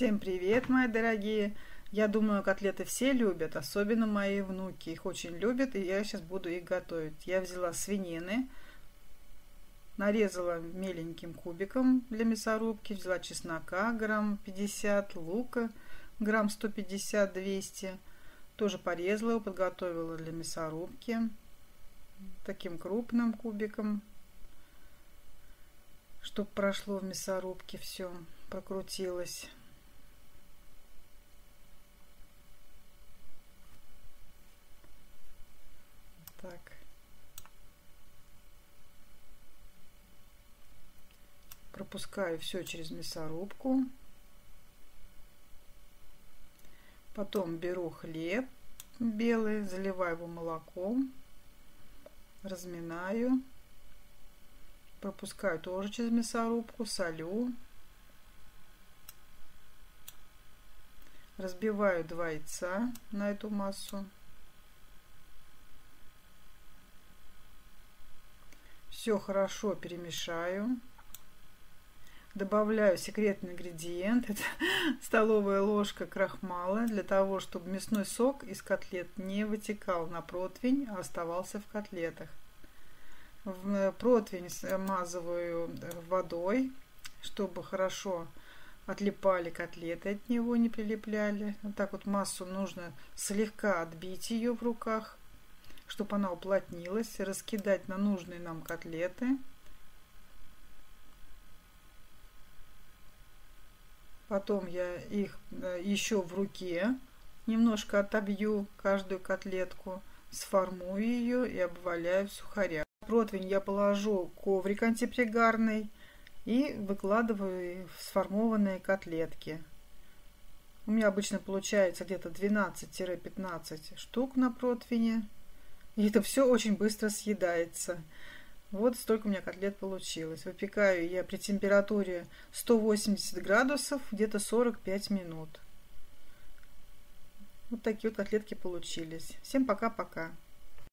Всем привет, мои дорогие! Я думаю, котлеты все любят, особенно мои внуки. Их очень любят, и я сейчас буду их готовить. Я взяла свинины, нарезала меленьким кубиком для мясорубки, взяла чеснока грамм 50, лука грамм 150-200. Тоже порезала его, подготовила для мясорубки таким крупным кубиком, чтобы прошло в мясорубке все, прокрутилось. Так. Пропускаю все через мясорубку. Потом беру хлеб белый, заливаю его молоком, разминаю, пропускаю тоже через мясорубку, солю, разбиваю два яйца на эту массу. Все хорошо перемешаю. Добавляю секретный ингредиент. Это столовая ложка крахмала для того, чтобы мясной сок из котлет не вытекал на противень, а оставался в котлетах. В э, противень смазываю водой, чтобы хорошо отлипали котлеты от него, не прилепляли. Вот так вот массу нужно слегка отбить ее в руках чтобы она уплотнилась, раскидать на нужные нам котлеты. Потом я их э, еще в руке немножко отобью каждую котлетку, сформую ее и обваляю в сухарях. Противень я положу коврик антипригарный и выкладываю в сформованные котлетки. У меня обычно получается где-то 12-15 штук на противне. И это все очень быстро съедается. Вот столько у меня котлет получилось. Выпекаю я при температуре 180 градусов где-то 45 минут. Вот такие вот котлетки получились. Всем пока-пока.